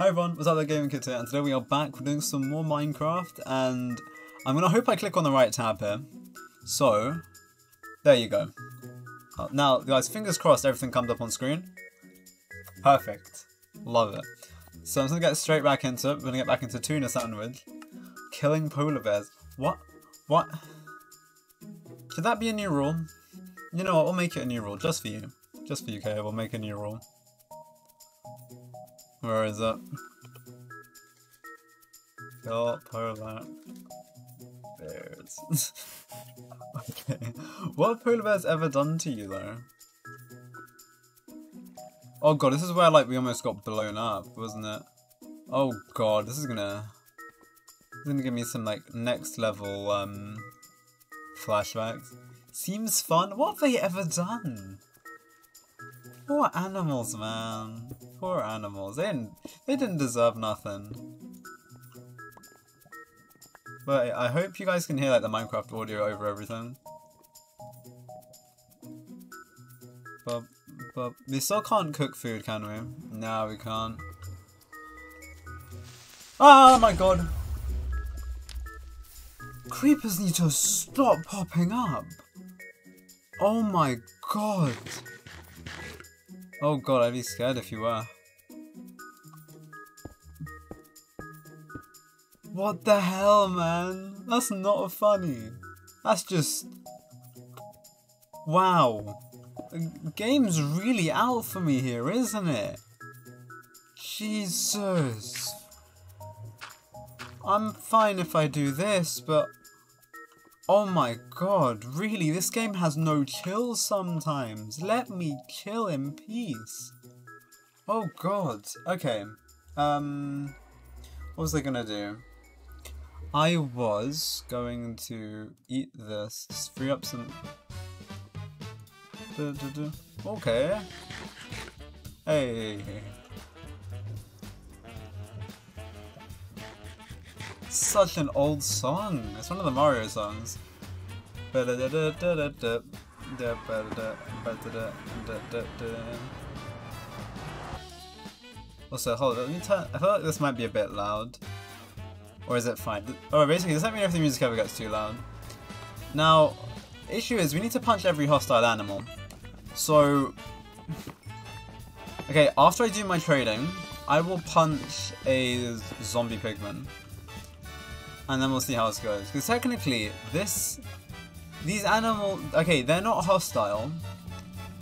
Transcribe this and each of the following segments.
Hi everyone, what's up Dat Gaming Kid here, and today we are back with doing some more Minecraft, and I'm gonna hope I click on the right tab here. So, there you go. Uh, now, guys, fingers crossed everything comes up on screen. Perfect. Love it. So I'm gonna get straight back into it, we're gonna get back into tuna sandwich. Killing polar bears. What? What? Should that be a new rule? You know what, we'll make it a new rule, just for you. Just for you, Kay, we'll make a new rule. Where is it? Kill polar bears. okay. What polar bears ever done to you though? Oh god, this is where like we almost got blown up, wasn't it? Oh god, this is gonna this is gonna give me some like next level um flashbacks. Seems fun. What have they ever done? Poor animals, man. Poor animals. They didn't, they didn't deserve nothing. But I hope you guys can hear like the Minecraft audio over everything. But, but we still can't cook food, can we? No, we can't. Oh my god! Creepers need to stop popping up! Oh my god! Oh god, I'd be scared if you were. What the hell, man? That's not funny. That's just... Wow. The game's really out for me here, isn't it? Jesus. I'm fine if I do this, but... Oh my god, really? This game has no chill sometimes. Let me chill in peace. Oh god. Okay. Um... What was I gonna do? I was going to eat this, just free up some... Okay. Hey. Such an old song. It's one of the Mario songs. Also, hold on, let me turn. I feel like this might be a bit loud. Or is it fine? Oh, basically, does that mean if the music ever gets too loud? Now, issue is we need to punch every hostile animal. So, okay, after I do my trading, I will punch a zombie pigman. And then we'll see how this goes. Because technically, this, these animals, okay, they're not hostile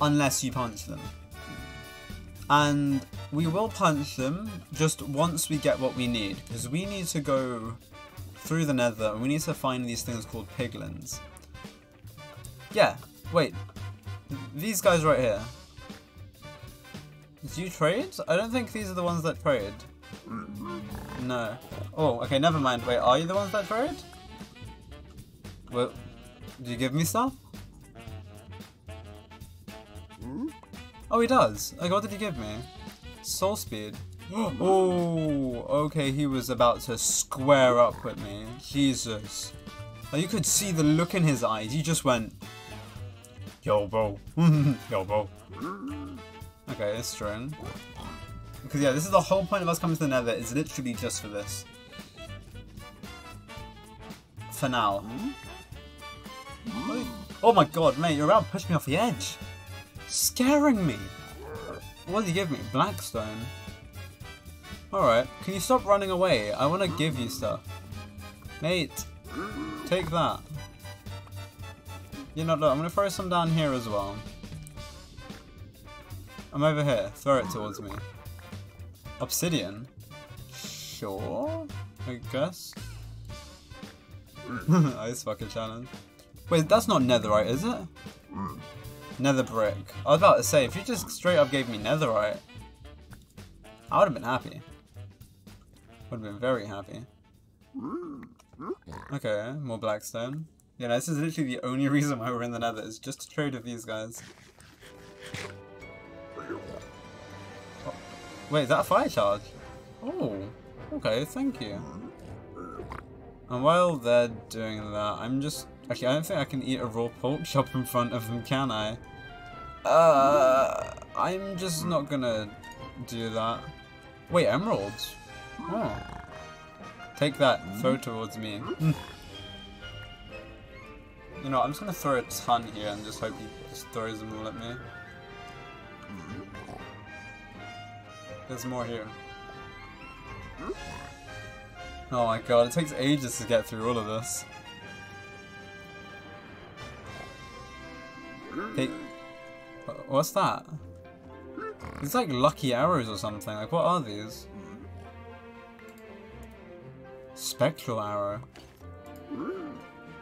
unless you punch them. And we will punch them just once we get what we need. Because we need to go through the nether and we need to find these things called piglins. Yeah, wait. These guys right here. Do you trade? I don't think these are the ones that trade. No. Oh, okay, never mind. Wait, are you the ones that trade? Well, do you give me stuff? Hmm? Oh, he does. Like, what did he give me? Soul speed. Oh, okay, he was about to square up with me. Jesus. Like, you could see the look in his eyes. He just went, Yo, bro. Yo, bro. Hmm? Okay, it's true. Because, yeah, this is the whole point of us coming to the nether. It's literally just for this. For now. Hmm? Oh my god, mate, you're about to push me off the edge. Scaring me. What did you give me? Blackstone. Alright, can you stop running away? I want to give you stuff. Mate, take that. You know, look, I'm going to throw some down here as well. I'm over here. Throw it towards me. Obsidian? Sure, I guess. Ice bucket challenge. Wait, that's not netherite, is it? Nether brick. I was about to say, if you just straight up gave me netherite, I would have been happy. Would have been very happy. Okay, more blackstone. Yeah, this is literally the only reason why we're in the nether, is just to trade with these guys. Wait, is that a fire charge? Oh, okay, thank you. And while they're doing that, I'm just... Actually, I don't think I can eat a raw pork chop in front of them, can I? Uh, I'm just not gonna do that. Wait, emeralds? Oh. Take that, throw towards me. You know, I'm just gonna throw a ton here and just hope he just throws them all at me. There's more here. Oh my god, it takes ages to get through all of this. Hey, what's that? It's like lucky arrows or something. Like, what are these? Spectral arrow.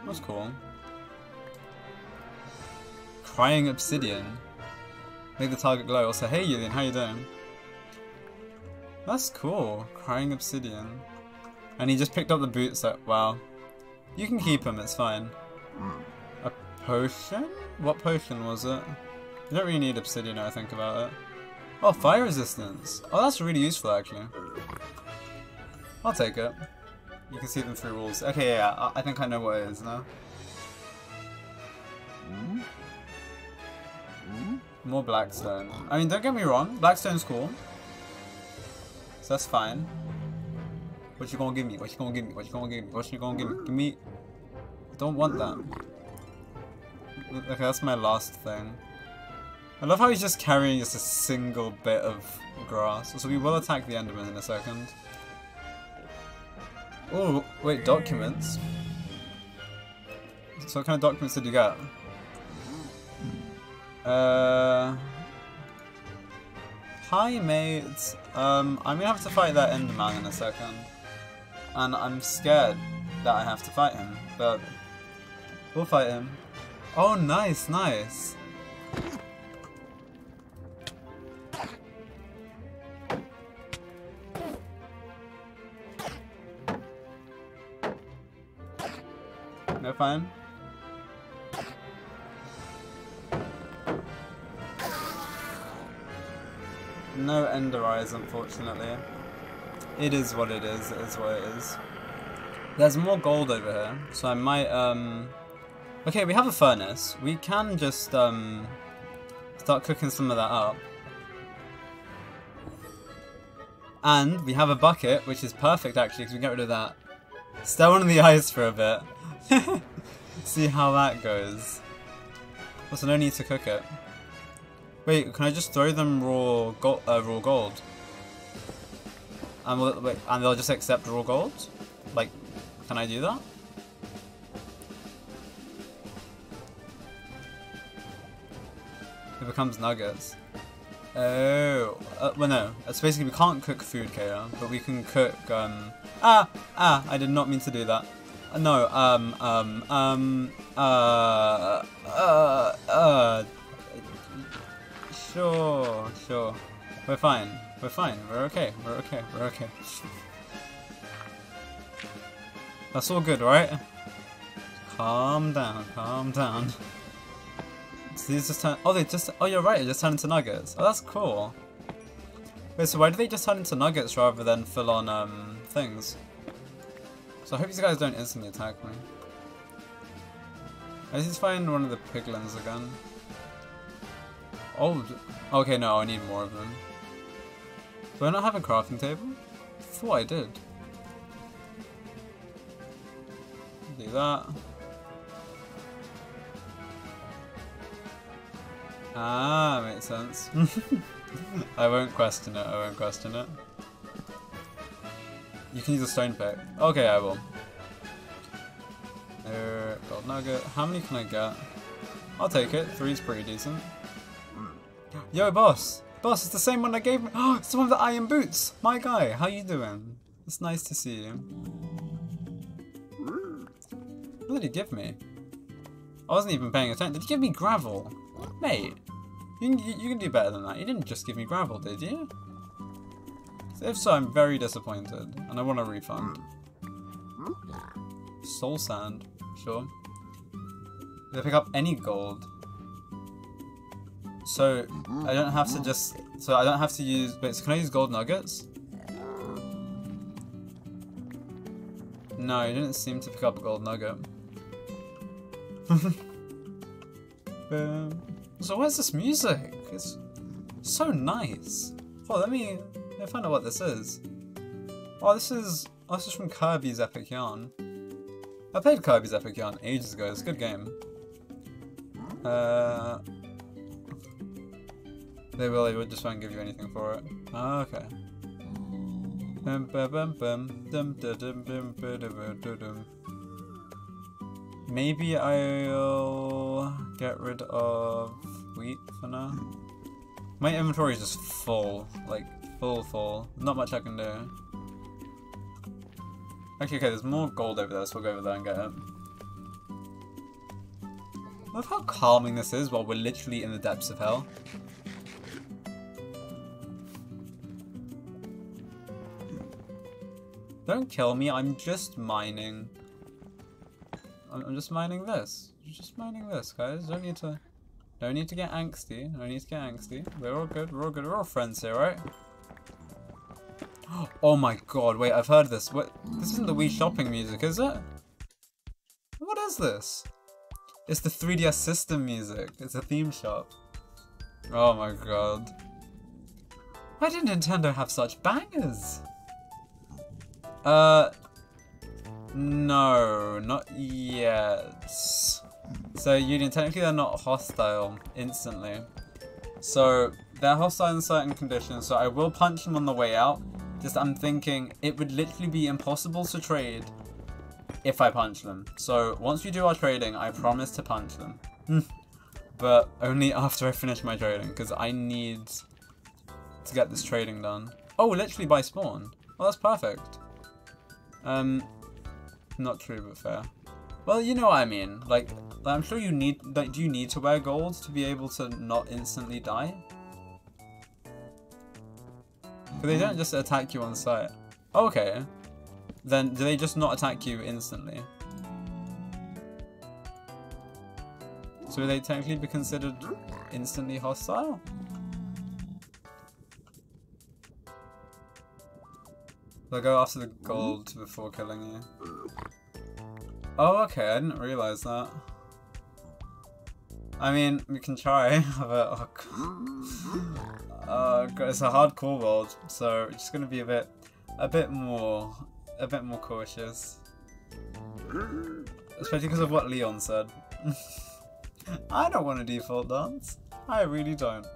That's cool. Crying obsidian. Make the target glow. Also, hey Yulian, how you doing? That's cool. Crying obsidian. And he just picked up the boots that, wow. You can keep him, it's fine. A potion? What potion was it? You don't really need obsidian now I think about it. Oh, fire resistance. Oh, that's really useful actually. I'll take it. You can see them through walls. Okay, yeah, I, think I know what it is now. More Blackstone. I mean, don't get me wrong, Blackstone's cool. So that's fine. What you gonna give me? What you gonna give me? What you gonna give me? What you gonna give me? Give me... I don't want that. Okay, that's my last thing. I love how he's just carrying just a single bit of grass. So we will attack the Enderman in a second. Oh, wait, documents? So what kind of documents did you get? Uh... Hi, mate. Um, I'm gonna have to fight that Enderman in a second. And I'm scared that I have to fight him, but we'll fight him. Oh, nice, nice. No fine. No ender eyes, unfortunately. It is what it is, it is what it is. There's more gold over here, so I might, um... Okay, we have a furnace. We can just, um... Start cooking some of that up. And we have a bucket, which is perfect actually, because we can get rid of that. Stay on the ice for a bit. See how that goes. Also, no need to cook it. Wait, can I just throw them raw gold? Uh, raw gold? And, will, wait, and they'll just accept raw gold? Like, can I do that? It becomes nuggets. Oh, uh, well no, it's basically we can't cook food, Kaya, but we can cook, um, ah, ah, I did not mean to do that. No, um, um, um, uh, uh, uh, Sure, sure. We're fine. We're fine. We're okay. We're okay. We're okay. That's all good, right? Calm down. Calm down. So these just turn. Oh, they just. Oh, you're right. They just turn into nuggets. Oh, that's cool. Wait, so why do they just turn into nuggets rather than full on um things? So I hope these guys don't instantly attack me. I just find one of the piglins again. Oh, okay, no, I need more of them. Do I not have a crafting table? I thought I did. Do that. Ah, makes sense. I won't question it, I won't question it. You can use a stone pick. Okay, I will. There, gold nugget. How many can I get? I'll take it. Three's pretty decent. Yo, boss. Boss, it's the same one I gave me. Oh, it's the one with the iron boots. My guy, how you doing? It's nice to see you. What did he give me? I wasn't even paying attention. Did he give me gravel? Mate, you can, you can do better than that. You didn't just give me gravel, did you? If so, I'm very disappointed, and I want a refund. Soul sand, sure. Did I pick up any gold? So I don't have to just. So I don't have to use. Wait, so can I use gold nuggets? No, you didn't seem to pick up a gold nugget. so where's this music? It's so nice. Oh, let me I find out what this is. Oh, this is oh, this is from Kirby's Epic Yarn. I played Kirby's Epic Yarn ages ago. It's a good game. Uh, they will. They would just won't give you anything for it. Oh, okay. Maybe I'll get rid of wheat for now. My inventory is just full, like full, full. Not much I can do. Actually, okay, there's more gold over there, so we'll go over there and get it. Love how calming this is while we're literally in the depths of hell. Don't kill me, I'm just mining. I'm just mining this. Just mining this, guys. Don't need to... Don't need to get angsty. No need to get angsty. We're all good, we're all good. We're all friends here, right? Oh my god, wait, I've heard this. What? This isn't the Wii shopping music, is it? What is this? It's the 3DS system music. It's a theme shop. Oh my god. Why did Nintendo have such bangers? Uh, no, not yet. So, Union, technically they're not hostile instantly. So, they're hostile in certain conditions, so I will punch them on the way out, just I'm thinking it would literally be impossible to trade if I punch them. So once we do our trading, I promise to punch them. but only after I finish my trading, because I need to get this trading done. Oh, literally by spawn. Well, that's perfect. Um, not true, but fair. Well, you know what I mean. Like, I'm sure you need, like, do you need to wear gold to be able to not instantly die? But they don't just attack you on sight. Okay. Then do they just not attack you instantly? So would they technically be considered instantly hostile? They'll go after the gold before killing you. Oh, okay, I didn't realize that. I mean, we can try, but oh, uh, it's a hardcore world, so it's just gonna be a bit, a bit more, a bit more cautious. Especially because of what Leon said. I don't want a default dance. I really don't.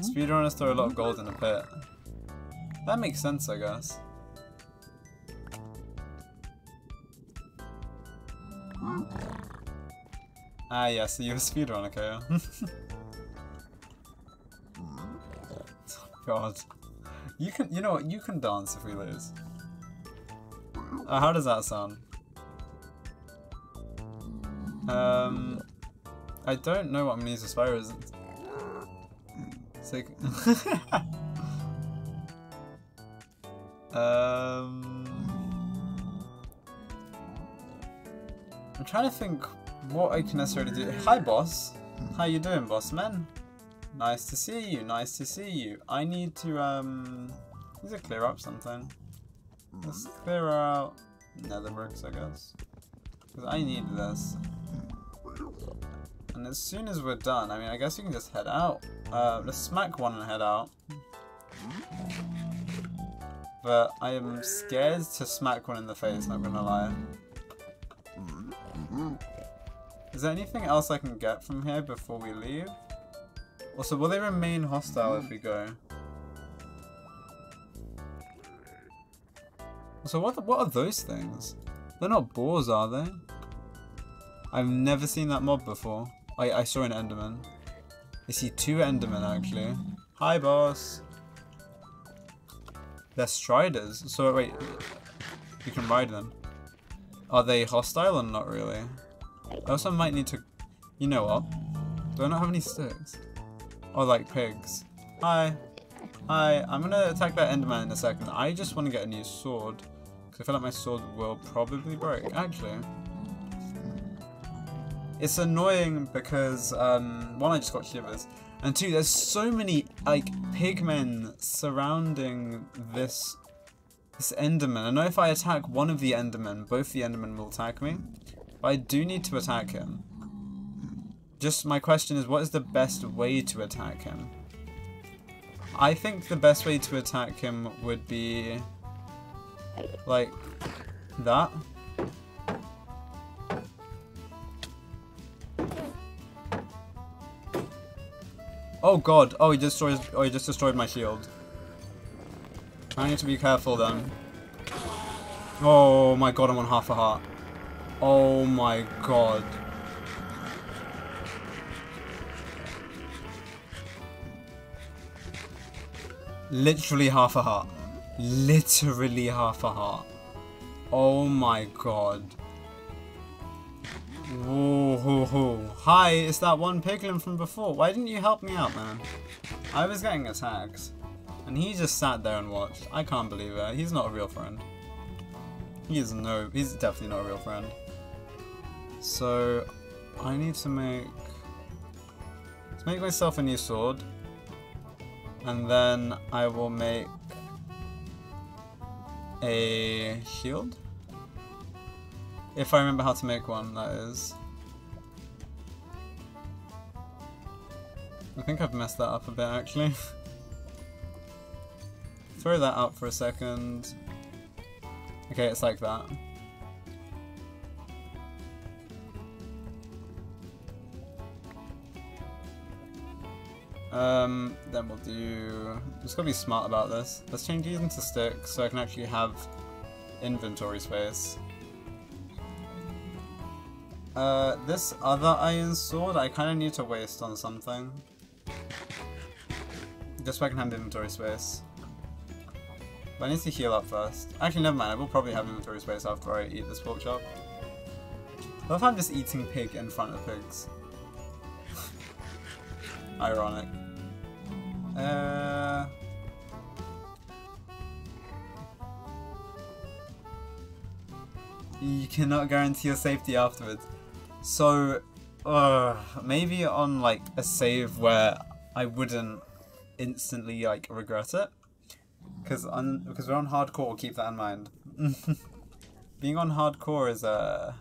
Speedrunners throw a lot of gold in a pit. That makes sense, I guess. Ah, yes, yeah, so you're a speedrunner, okay? God. You can, you know what, you can dance if we lose. Uh, how does that sound? Um, I don't know what Amnesia Spire is. Sick. um, I'm trying to think what I can necessarily do. Hi, boss. How you doing, boss man? Nice to see you, nice to see you. I need to, um, need to clear up something. Let's clear out nether bricks, I guess. Because I need this. And as soon as we're done, I mean, I guess you can just head out. Uh, let's smack one and head out. But I am scared to smack one in the face, not gonna lie. Is there anything else I can get from here before we leave? Also, will they remain hostile if we go? So what what are those things? They're not boars, are they? I've never seen that mob before. I, I saw an enderman. I see two endermen actually. Hi boss! They're striders. So wait, you can ride them. Are they hostile or not really? I also might need to... You know what? Do I not have any sticks? Or like pigs. Hi. Hi, I'm gonna attack that Enderman in a second. I just want to get a new sword. Because I feel like my sword will probably break. Actually. It's annoying because, um, one, I just got shivers. And two, there's so many, like, pigmen surrounding this this Enderman. I know if I attack one of the Endermen, both the Endermen will attack me. But I do need to attack him. Just my question is, what is the best way to attack him? I think the best way to attack him would be like that. Oh god, oh he destroys oh he just destroyed my shield. I need to be careful then. Oh my god, I'm on half a heart. Oh my god. Literally half a heart. Literally half a heart. Oh my god. Whoa, ho, ho. Hi, it's that one piglin from before. Why didn't you help me out, man? I was getting attacked. And he just sat there and watched. I can't believe it. He's not a real friend. He is no, he's definitely not a real friend. So, I need to make, to make myself a new sword. And then I will make a shield. If I remember how to make one, that is. I think I've messed that up a bit actually. Throw that out for a second. Okay, it's like that. Um, then we'll do... Just gotta be smart about this. Let's change these into sticks so I can actually have inventory space. Uh, this other iron sword I kind of need to waste on something. Just so I can have inventory space. But I need to heal up first. Actually, never mind. I will probably have inventory space after I eat this pork chop. What if I'm just eating pig in front of pigs? Ironic. Uh... You cannot guarantee your safety afterwards. So, uh, maybe on like a save where I wouldn't instantly like regret it. Because on because we're on hardcore, keep that in mind. Being on hardcore is uh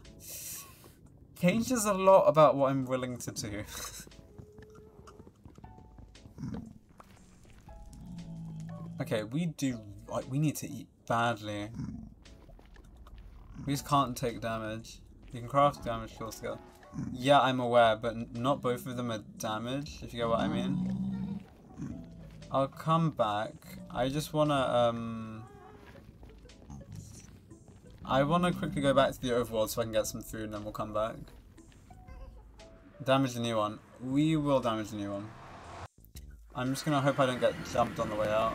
changes a lot about what I'm willing to do. okay, we do like we need to eat badly. We just can't take damage. You can craft damage kill skill. Yeah, I'm aware, but not both of them are damage, if you get what I mean. I'll come back. I just wanna, um... I wanna quickly go back to the overworld so I can get some food and then we'll come back. Damage the new one. We will damage the new one. I'm just gonna hope I don't get jumped on the way out.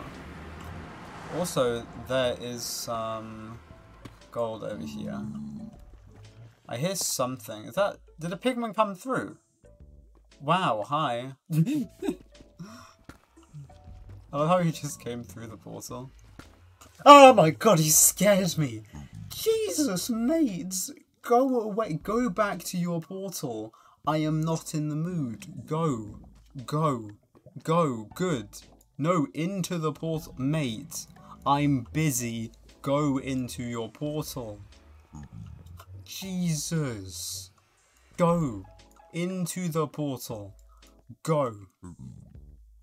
Also, there is some gold over here. I hear something. Is that... Did a pigman come through? Wow, hi. I love how he just came through the portal. Oh my god, he scares me! Jesus, mates! Go away, go back to your portal. I am not in the mood. Go. Go. Go. Good. No, into the portal. Mate, I'm busy. Go into your portal. Jesus. Go. Into the portal. Go.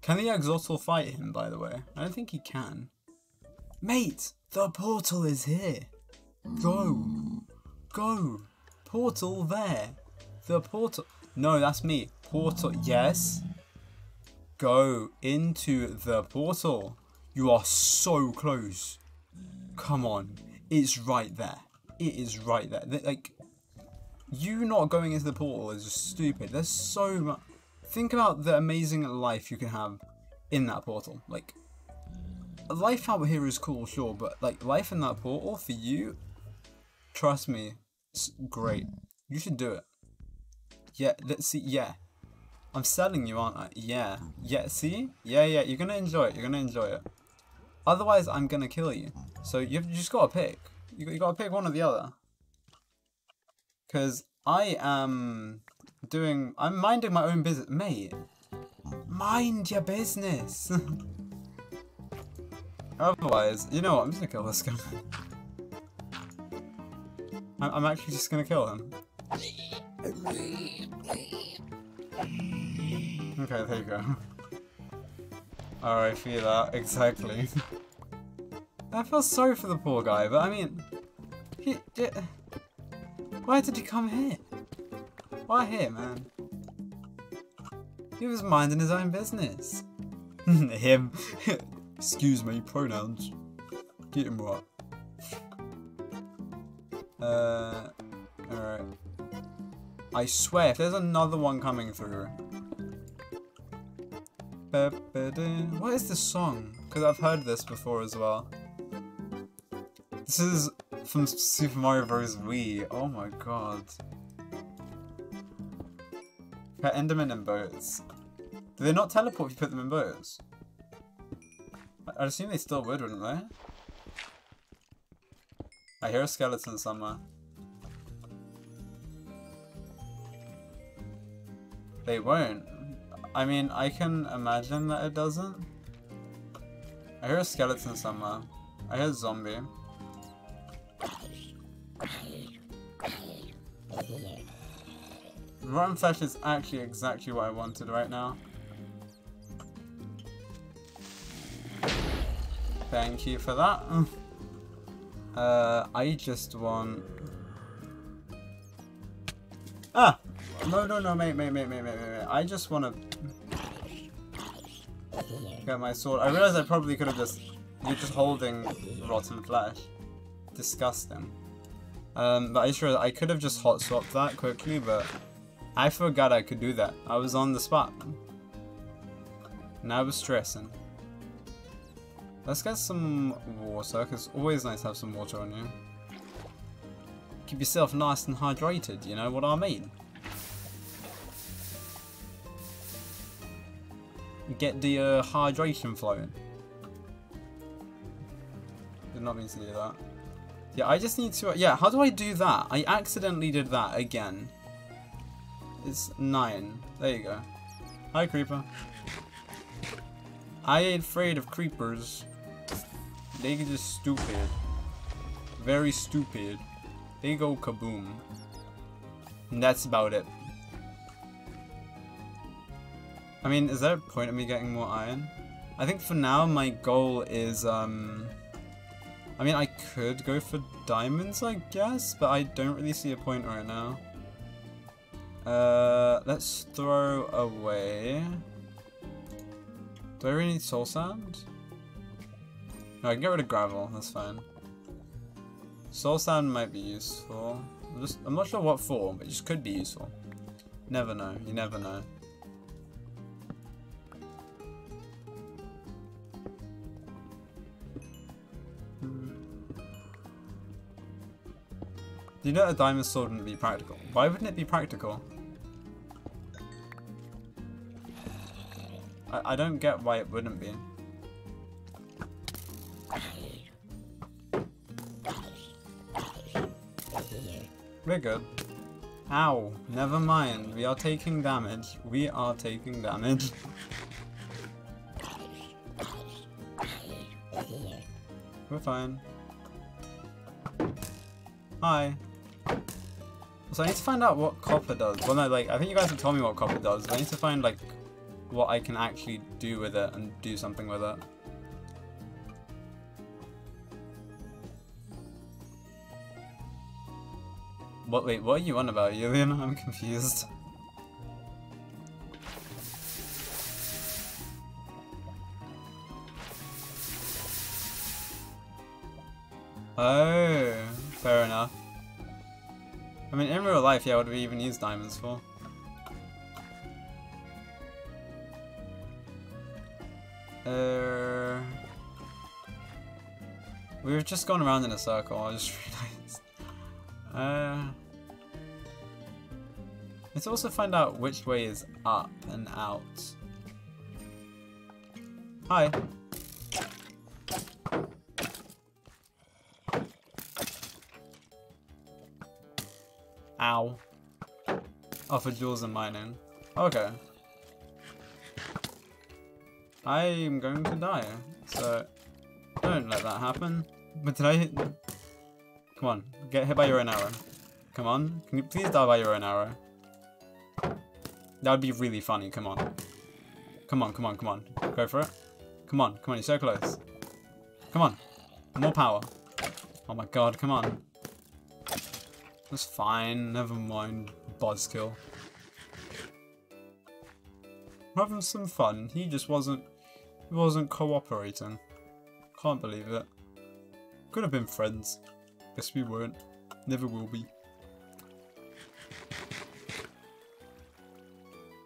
Can the axolotl fight him, by the way? I don't think he can. Mate, the portal is here. Go. Go. Portal there. The portal. No, that's me. Portal. Yes. Go into the portal. You are so close. Come on. It's right there. It is right there. Like, you not going into the portal is just stupid. There's so much. Think about the amazing life you can have in that portal. Like, life out here is cool, sure, but like life in that portal for you, trust me, it's great. You should do it. Yeah, let's see. Yeah, I'm selling you, aren't I? Yeah, yeah. See, yeah, yeah. You're gonna enjoy it. You're gonna enjoy it. Otherwise, I'm gonna kill you. So you've just gotta pick. You you gotta pick one or the other. Cause I am doing. I'm minding my own business, mate. Mind your business. Otherwise, you know what? I'm just gonna kill this guy. I'm, I'm actually just gonna kill him. Okay, there you go. I feel that, exactly. I feel sorry for the poor guy, but I mean... He, why did he come here? Why here, man? He was minding his own business. him. Excuse me, pronouns. Get him right. Uh, alright. I swear, if there's another one coming through. What is this song? Because I've heard this before as well. This is from Super Mario Bros. Wii. Oh my god. Put Enderman in boats. Do they not teleport if you put them in boats? I'd assume they still would, wouldn't they? I hear a skeleton somewhere. They won't. I mean, I can imagine that it doesn't. I hear a skeleton somewhere. I hear a zombie. Rotten flesh is actually exactly what I wanted right now. Thank you for that. Uh, I just want... Ah! No, no, no, mate, mate, mate, mate, mate, mate. I just want to get my sword. I realize I probably could have just... You're just holding rotten flesh. Disgusting. Um, but I sure I could have just hot swapped that quickly, but I forgot I could do that. I was on the spot. And I was stressing. Let's get some water, because it's always nice to have some water on you. Keep yourself nice and hydrated, you know what I mean? Get the uh, hydration flowing. Did not mean to do that. Yeah, I just need to... Yeah, how do I do that? I accidentally did that again. It's 9. There you go. Hi, Creeper. I ain't afraid of creepers. They just stupid. Very stupid. They go kaboom. And that's about it. I mean, is there a point of me getting more iron? I think for now my goal is, um... I mean, I could go for diamonds, I guess, but I don't really see a point right now. Uh, let's throw away. Do I really need soul sand? No, I can get rid of gravel, that's fine. Soul sand might be useful. I'm, just, I'm not sure what for, but it just could be useful. Never know, you never know. Do you know a diamond sword wouldn't be practical? Why wouldn't it be practical? I, I don't get why it wouldn't be. We're good. Ow. Never mind. We are taking damage. We are taking damage. We're fine. Hi. So I need to find out what copper does. Well, no, like, I think you guys have told me what copper does, but I need to find, like, what I can actually do with it and do something with it. What, wait, what are you on about, Julian? I'm confused. Oh. Mean, in real life, yeah, what do we even use diamonds for? Uh, we've just gone around in a circle, I just realized. Uh, let's also find out which way is up and out. Hi. Ow. Oh, for jewels and mining. Okay. I'm going to die. So, don't let that happen. But did I hit... Come on, get hit by your own arrow. Come on, can you please die by your own arrow? That would be really funny, come on. Come on, come on, come on. Go for it. Come on, come on, you're so close. Come on. More power. Oh my god, come on. That's fine, never mind. Buzzkill. Having some fun. He just wasn't he wasn't cooperating. Can't believe it. Could have been friends. Guess we weren't. Never will be.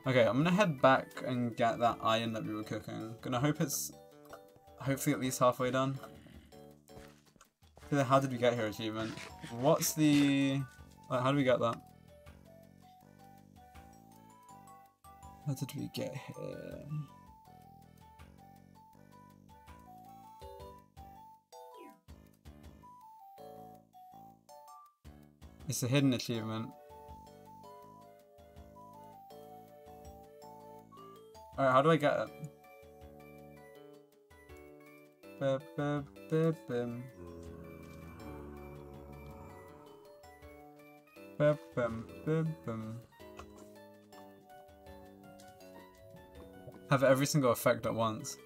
Okay, I'm gonna head back and get that iron that we were cooking. Gonna hope it's hopefully at least halfway done. How did we get here achievement? What's the... Like, how do we get that? How did we get here? It's a hidden achievement. Alright, how do I get it? Bip, bip, bip, Have every single effect at once.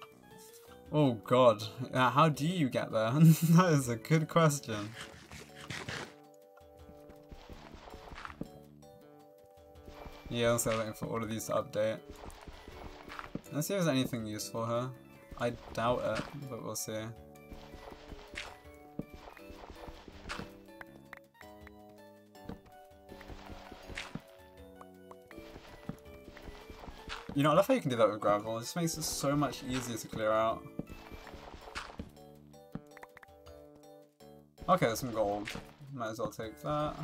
Oh god, uh, how do you get there? that is a good question. Yeah, I'm still waiting for all of these to update. Let's see if there's anything useful here. I doubt it, but we'll see. You know, I love how you can do that with gravel. It just makes it so much easier to clear out. Okay, there's some gold. Might as well take that.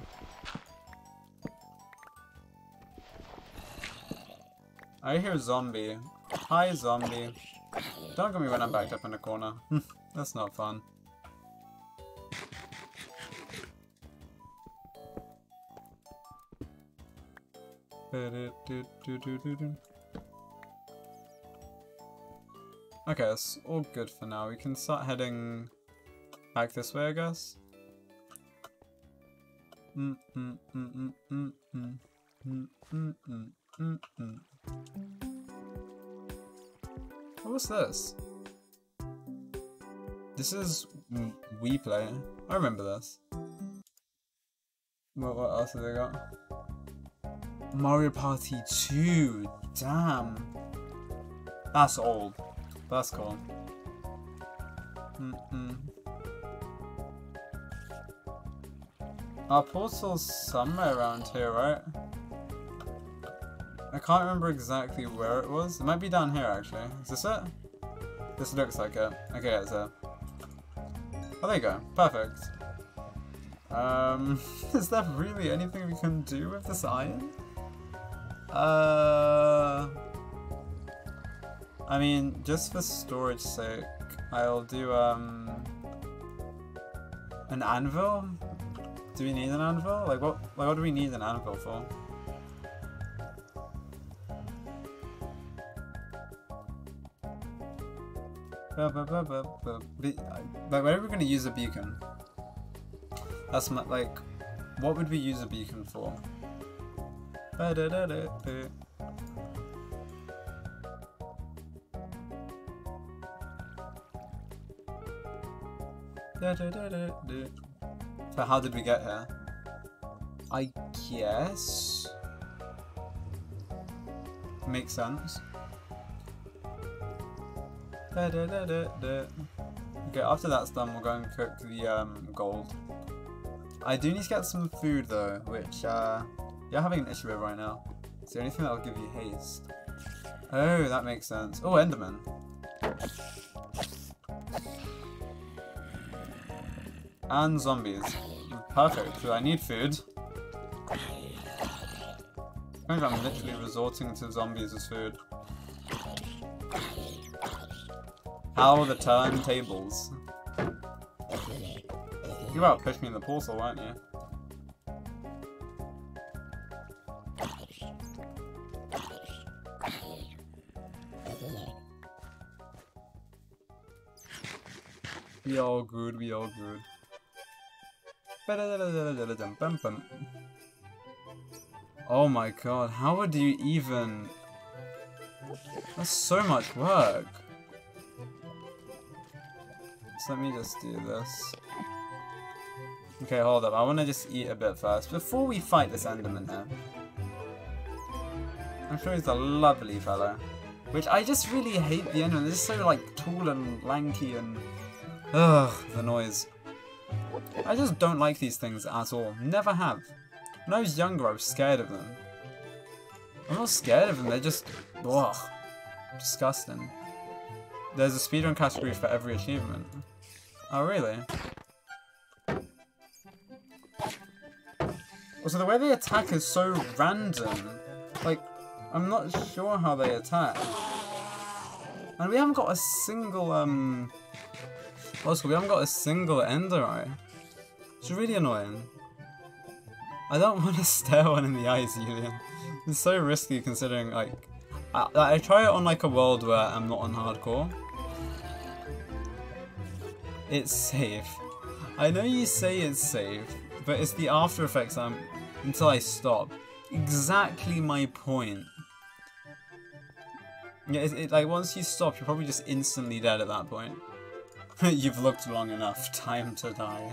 I hear a zombie. Hi, zombie. Don't get me when I'm backed up in a corner. That's not fun. Okay, that's all good for now. We can start heading back this way, I guess. Mm -mm -mm, mm, mm, mm, mm, mm, mm, mm. What was this? This is Wii Play. I remember this. What, what else have they got? Mario Party 2. Damn. That's old. That's cool. Mm -mm. Our portal's somewhere around here, right? I can't remember exactly where it was. It might be down here, actually. Is this it? This looks like it. Okay, it's it. Oh, there you go. Perfect. Um, is there really anything we can do with this iron? Uh... I mean, just for storage sake, I'll do, um... An anvil? Do we need an anvil? Like, what, like, what do we need an anvil for? Like, where are we going to use a beacon? That's my, like, what would we use a beacon for? So how did we get here? I guess... Makes sense. Okay, after that's done, we'll go and cook the um, gold. I do need to get some food though, which uh, you're having an issue with right now. Is there anything that will give you haste? Oh, that makes sense. Oh, Enderman. And zombies. Perfect, because I need food. I think I'm literally resorting to zombies as food. How the turntables. You about to push me in the portal, weren't you? We all good, we all good. Oh my god, how would you even... That's so much work. so let me just do this. Okay, hold up. I want to just eat a bit first before we fight this Enderman here. I'm sure he's a lovely fellow. Which I just really hate the Enderman. They're just so like tall and lanky and ugh, the noise. I just don't like these things at all. Never have. When I was younger, I was scared of them. I'm not scared of them. They're just ugh, disgusting. There's a speedrun category for every achievement. Oh really? Also, the way they attack is so random. Like, I'm not sure how they attack. And we haven't got a single, um... Also, we haven't got a single Ender Eye. It's really annoying. I don't want to stare one in the eyes, Julian. It's so risky considering, like... I, I try it on, like, a world where I'm not on hardcore. It's safe. I know you say it's safe, but it's the after effects I'm... until I stop. Exactly my point. Yeah, it, it, like once you stop, you're probably just instantly dead at that point. You've looked long enough. Time to die.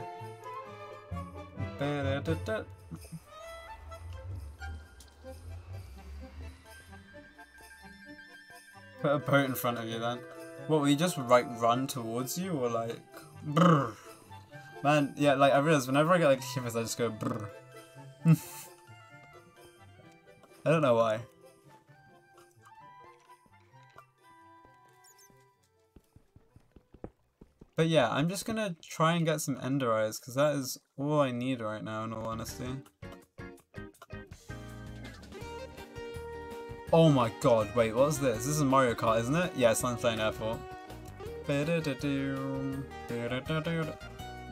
Put a boat in front of you then. What, will you just like run towards you or like brrr? Man, yeah, like I realize whenever I get like shivers I just go brrr. I don't know why. But yeah, I'm just gonna try and get some Ender Eyes, because that is all I need right now, in all honesty. Oh my god, wait, what's this? This is Mario Kart, isn't it? Yeah, Sunshine Airport.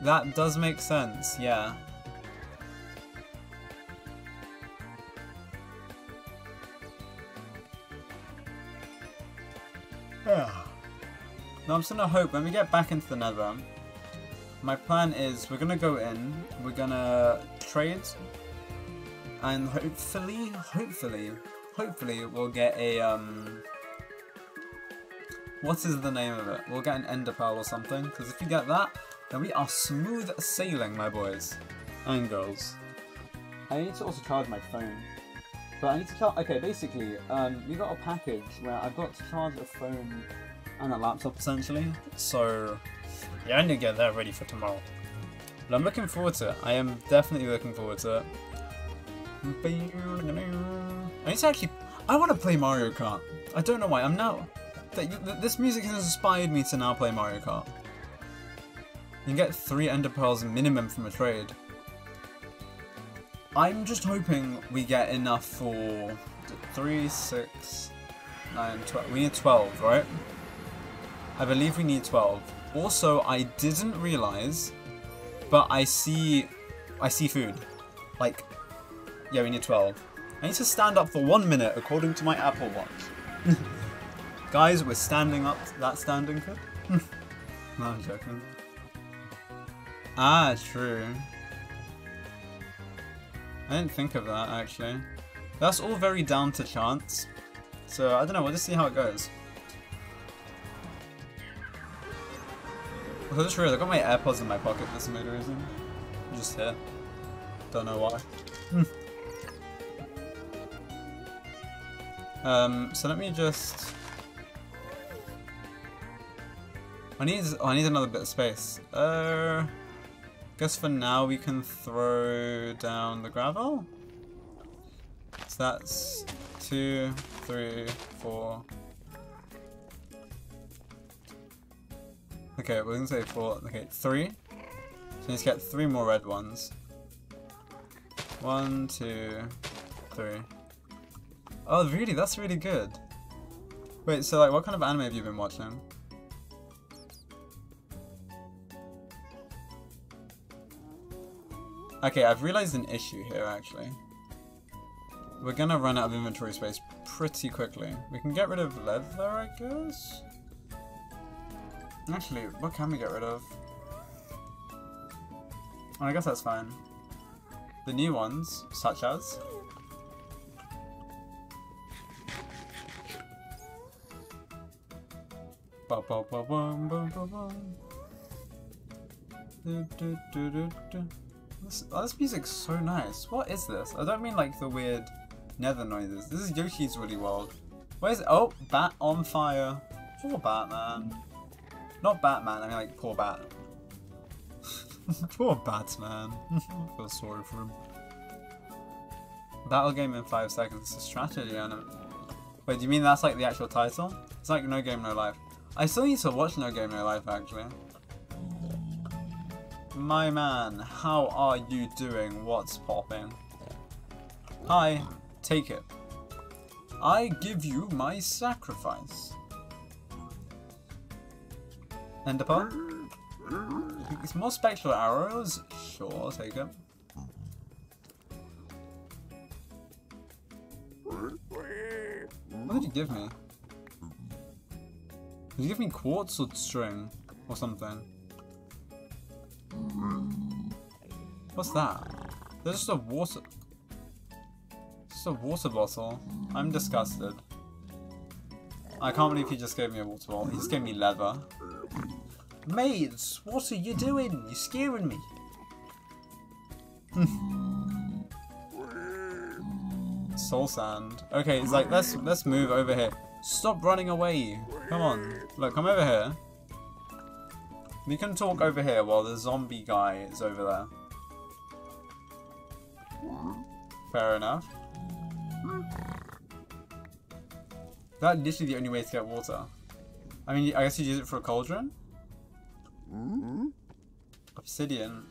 That does make sense, yeah. Yeah. Now I'm just gonna hope when we get back into the nether, my plan is we're gonna go in, we're gonna trade, and hopefully, hopefully, hopefully we'll get a, um, what is the name of it? We'll get an ender pearl or something, because if you get that, then we are smooth sailing, my boys and girls. I need to also charge my phone. But I need to charge, okay, basically, um, we got a package where I've got to charge a phone and a laptop essentially. So yeah, I need to get that ready for tomorrow. But I'm looking forward to it. I am definitely looking forward to it. I need to actually. I want to play Mario Kart. I don't know why. I'm now. This music has inspired me to now play Mario Kart. You can get three Ender Pearls minimum from a trade. I'm just hoping we get enough for three, six, nine, twelve. We need 12, right? I believe we need 12. Also, I didn't realize, but I see, I see food. Like, yeah, we need 12. I need to stand up for one minute according to my Apple Watch. Guys, we're standing up. That standing good? no, I'm joking. Ah, true. I didn't think of that, actually. That's all very down to chance. So, I don't know, we'll just see how it goes. I just realized I got my AirPods in my pocket for some reason. just here. Don't know why. um, so let me just... I need oh, I need another bit of space. Uh, guess for now we can throw down the gravel. So that's two, three, four, Okay, we're gonna say four. Okay, three. So let's get three more red ones. One, two, three. Oh, really? That's really good. Wait, so like, what kind of anime have you been watching? Okay, I've realized an issue here, actually. We're gonna run out of inventory space pretty quickly. We can get rid of leather, I guess? Actually, what can we get rid of? Oh, I guess that's fine. The new ones, such as... Ba -ba -ba do, do. This, oh, this music's so nice. What is this? I don't mean like the weird nether noises. This is Yoshi's Woolly World. Where's Oh, bat on fire. Poor Batman. Not Batman, I mean like poor Bat. poor Batman. I feel sorry for him. Battle game in five seconds. It's a strategy anime. Wait, do you mean that's like the actual title? It's like No Game No Life. I still need to watch No Game No Life actually. My man, how are you doing? What's popping? Hi, take it. I give you my sacrifice. Enderpearl? It's more spectral arrows? Sure, I'll take it. What did you give me? Did you give me quartz or string? Or something? What's that? There's just a water... Just a water bottle. I'm disgusted. I can't believe he just gave me a water bottle. He just gave me leather. Mates, what are you doing? You're scaring me. Soul sand. Okay, it's like let's let's move over here. Stop running away. Come on. Look, come over here. We can talk over here while the zombie guy is over there. Fair enough. That literally the only way to get water. I mean, I guess you use it for a cauldron? Mm-hmm. Obsidian.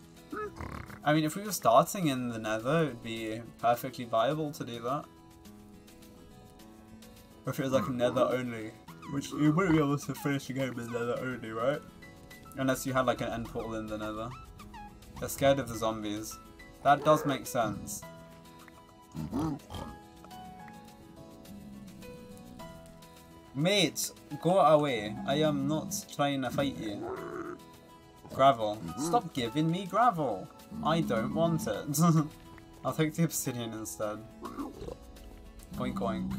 I mean, if we were starting in the nether, it would be perfectly viable to do that. Or if it was like mm-hmm. nether only. Which you wouldn't be able to finish the game with nether only, right? Unless you had like an end portal in the nether. They're scared of the zombies. That does make sense. Mm-hmm. Mate, go away. I am not trying to fight you. Gravel. Stop giving me gravel. I don't want it. I'll take the obsidian instead. Oink oink.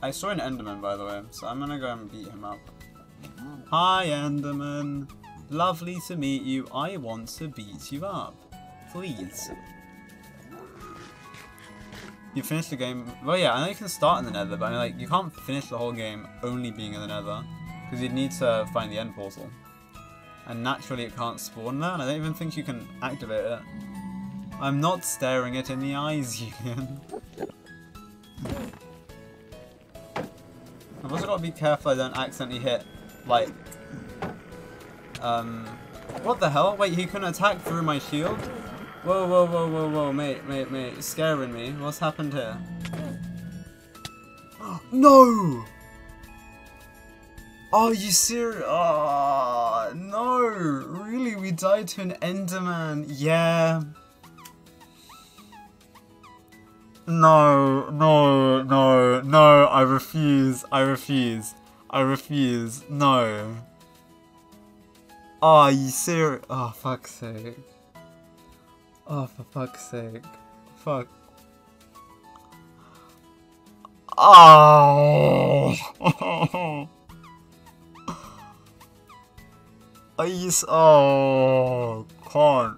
I saw an enderman by the way, so I'm gonna go and beat him up. Hi enderman. Lovely to meet you. I want to beat you up. Please. You finish the game. Well, yeah, I know you can start in the nether, but I mean, like, you can't finish the whole game only being in the nether. Because you'd need to find the end portal. And naturally it can't spawn there, and I don't even think you can activate it. I'm not staring it in the eyes, Union. I've also got to be careful I don't accidentally hit, like, um, what the hell? Wait, he can attack through my shield? Whoa, whoa, whoa, whoa, whoa, mate, mate, mate, scaring me. What's happened here? no! Are you serious? Oh, ah, no! Really? We died to an Enderman? Yeah. No, no, no, no, I refuse, I refuse, I refuse, no. Oh, you serious? Oh, ah, fuck's sake. Oh, for fuck's sake. Fuck. Oh! I just, oh, can't.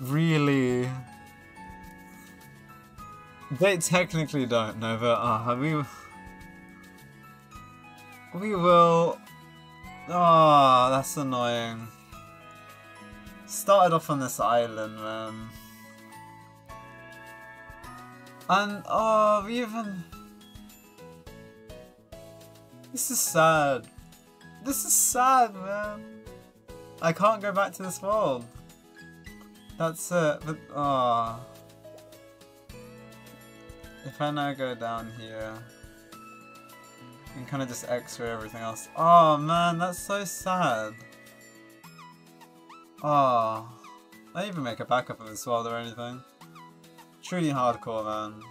Really? They technically don't know, but uh, we we will. Oh, that's annoying. Started off on this island, man. And, oh, we even... This is sad. This is sad, man. I can't go back to this world. That's it, but, oh. If I now go down here, and kind of just x-ray everything else. Oh man, that's so sad. Oh, I even make a backup of this world or anything. Truly hardcore, man.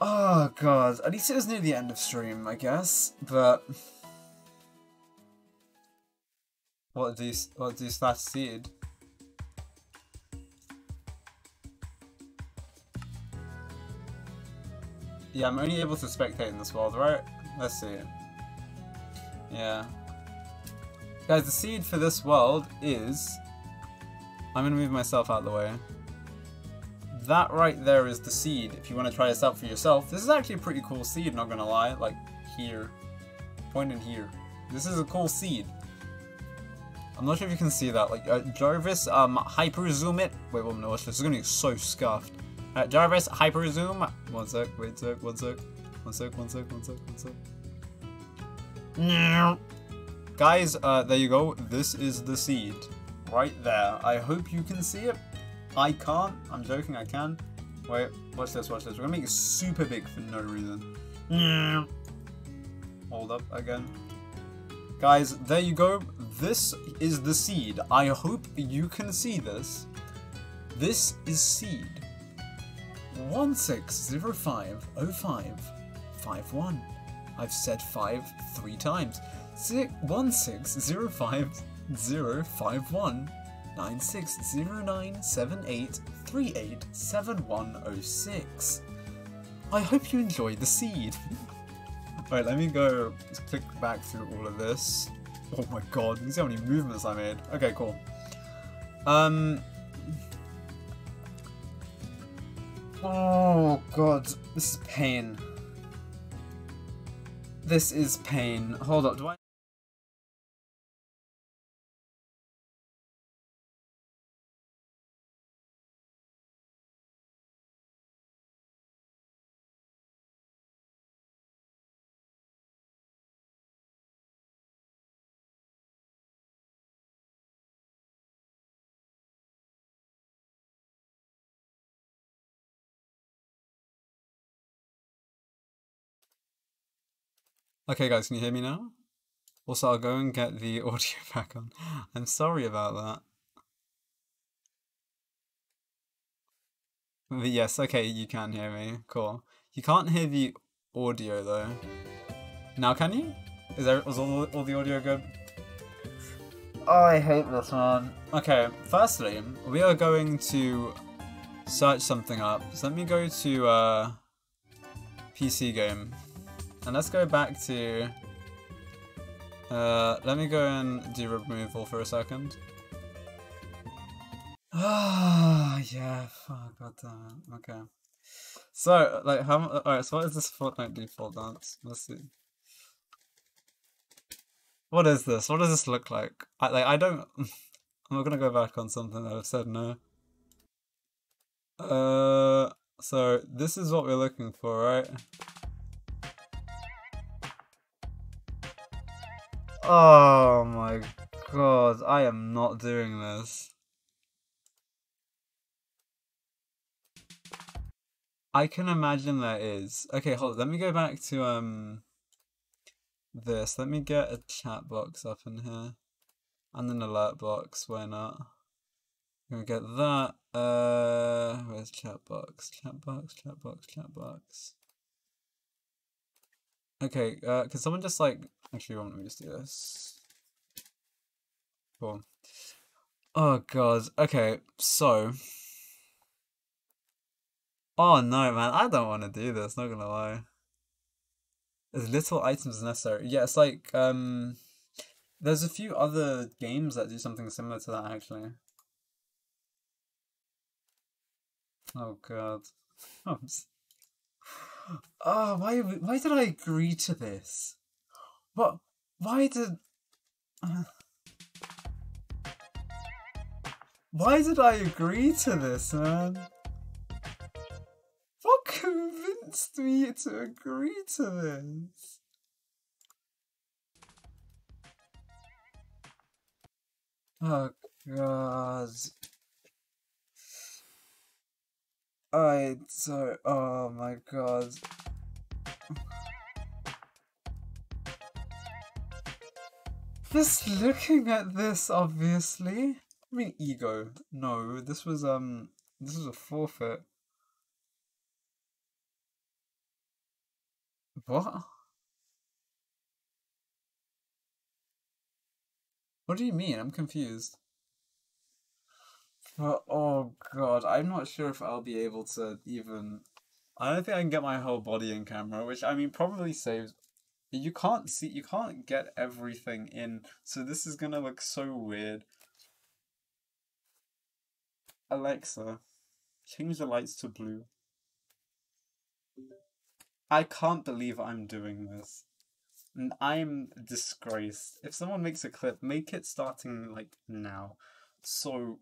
Oh god, at least it was near the end of stream, I guess, but... What do you, what do you seed? Yeah, I'm only able to spectate in this world, right? Let's see. Yeah. Guys, the seed for this world is... I'm going to move myself out of the way. That right there is the seed, if you want to try this out for yourself. This is actually a pretty cool seed, not going to lie. Like, here. Point in here. This is a cool seed. I'm not sure if you can see that. Like, uh, Jarvis, um, hyper zoom it. Wait, minute, watch this. It's going to be so scuffed. Uh, Jarvis, hyper zoom. One sec, wait sec, one sec. One sec, one sec, one sec, one sec. Guys, uh, there you go. This is the seed. Right there. I hope you can see it. I can't. I'm joking, I can. Wait, watch this, watch this. We're gonna make it super big for no reason. Hold up again. Guys, there you go. This is the seed. I hope you can see this. This is seed. 16050551. I've said 5 three times. 16050551 960978387106. I hope you enjoyed the seed. Alright, let me go click back through all of this. Oh my god, you see how many movements I made. Okay, cool. Um. Oh god, this is pain. This is pain. Hold up, do I... Okay guys, can you hear me now? Also, I'll go and get the audio back on. I'm sorry about that. But yes, okay, you can hear me. Cool. You can't hear the audio though. Now can you? Is there was all, all the audio good? Oh, I hate this one. Okay, firstly, we are going to search something up. So let me go to uh, PC game. And let's go back to... Uh, let me go and do removal for a second. Ah, yeah, fuck, god damn it. Okay. So, like, how, alright, so what is this Fortnite default dance? Let's see. What is this? What does this look like? I, like, I don't, I'm not gonna go back on something that I've said no. Uh, so, this is what we're looking for, right? Oh my god, I am not doing this. I can imagine there is. Okay, hold on, let me go back to um this. Let me get a chat box up in here. And an alert box, why not? I'm gonna get that. Uh where's chat box? Chat box, chat box, chat box. Okay, uh, can someone just like, actually, why don't we just do this? Cool. Oh god, okay, so. Oh no, man, I don't want to do this, not gonna lie. As little items necessary. Yeah, it's like, um, there's a few other games that do something similar to that, actually. Oh god. Oh, why why did I agree to this? What? Why did? Uh, why did I agree to this, man? What convinced me to agree to this? Oh god. I so oh my god. Just looking at this, obviously. I mean, ego. No, this was um, this was a forfeit. What? What do you mean? I'm confused. But, oh god, I'm not sure if I'll be able to even... I don't think I can get my whole body in camera, which, I mean, probably saves... You can't see, you can't get everything in, so this is gonna look so weird. Alexa, change the lights to blue. I can't believe I'm doing this. And I'm disgraced. If someone makes a clip, make it starting like now. So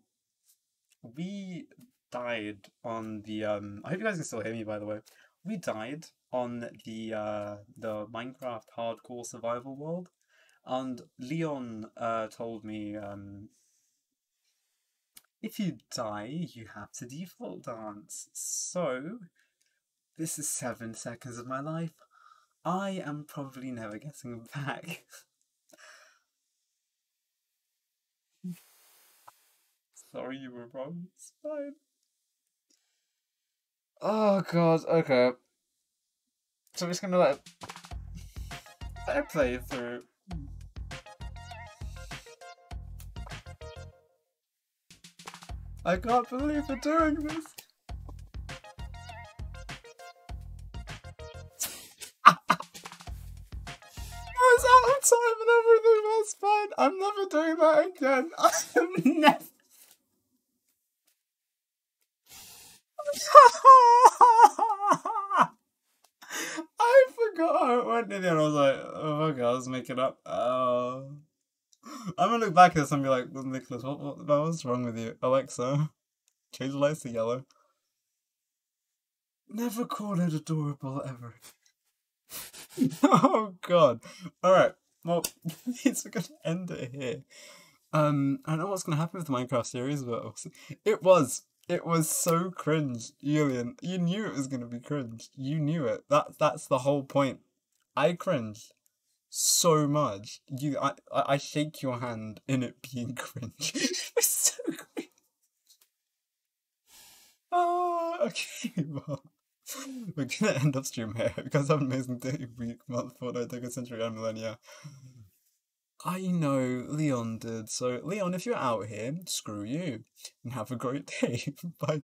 we died on the um I hope you guys can still hear me by the way. We died on the uh the Minecraft hardcore survival world. And Leon uh told me um if you die, you have to default dance. So, this is seven seconds of my life. I am probably never getting back. Sorry you were wrong. It's fine. Oh god, okay. So I'm just gonna let it play through. I can't believe we're doing this. I was out of time and everything was fine. I'm never doing that again. I am never. I forgot how it went in there. I was like, oh, okay, I was making up. Oh. I'm gonna look back at this and be like, Nicholas, what, what, what was wrong with you? Alexa, change the lights to yellow. Never called it adorable ever. oh god. Alright, well, it's gonna end it here. Um, I don't know what's gonna happen with the Minecraft series, but it was. It was so cringe, Julian. You knew it was gonna be cringe. You knew it. That that's the whole point. I cringed so much. You, I, I shake your hand in it being cringe. it's so cringe. Oh, okay, well, we're gonna end up stream here because an amazing day, week, month, fortnight, decade, century, and millennia. I know Leon did, so Leon, if you're out here, screw you, and have a great day. Bye.